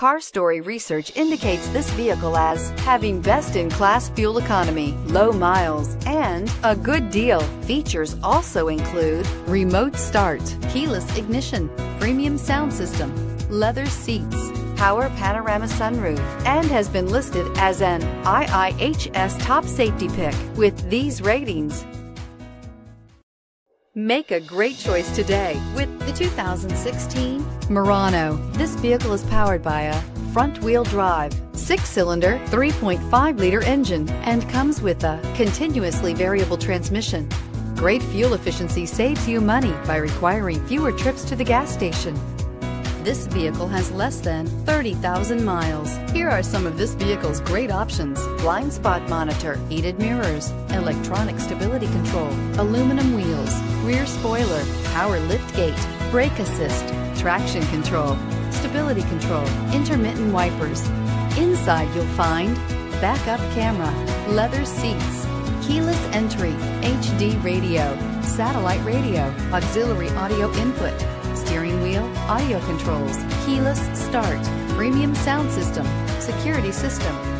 Car Story research indicates this vehicle as having best in class fuel economy, low miles, and a good deal. Features also include remote start, keyless ignition, premium sound system, leather seats, power panorama sunroof, and has been listed as an IIHS top safety pick with these ratings. Make a great choice today with the 2016 Murano. This vehicle is powered by a front-wheel drive, six-cylinder, 3.5-liter engine, and comes with a continuously variable transmission. Great fuel efficiency saves you money by requiring fewer trips to the gas station. This vehicle has less than 30,000 miles. Here are some of this vehicle's great options. Blind spot monitor, heated mirrors, electronic stability control, aluminum wheels, rear spoiler, power lift gate, brake assist, traction control, stability control, intermittent wipers. Inside you'll find backup camera, leather seats, keyless entry, HD radio, satellite radio, auxiliary audio input, steering wheel, audio controls, keyless start, premium sound system, security system.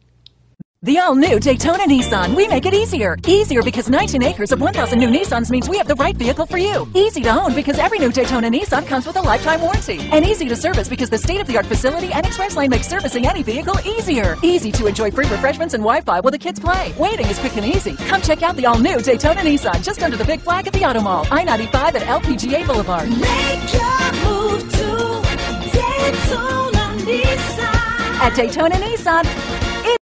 The all-new Daytona Nissan. We make it easier. Easier because 19 acres of 1,000 new Nissans means we have the right vehicle for you. Easy to own because every new Daytona Nissan comes with a lifetime warranty. And easy to service because the state-of-the-art facility and express lane makes servicing any vehicle easier. Easy to enjoy free refreshments and Wi-Fi while the kids play. Waiting is quick and easy. Come check out the all-new Daytona Nissan just under the big flag at the Auto Mall. I-95 at LPGA Boulevard. Make your move to Daytona Nissan. At Daytona Nissan,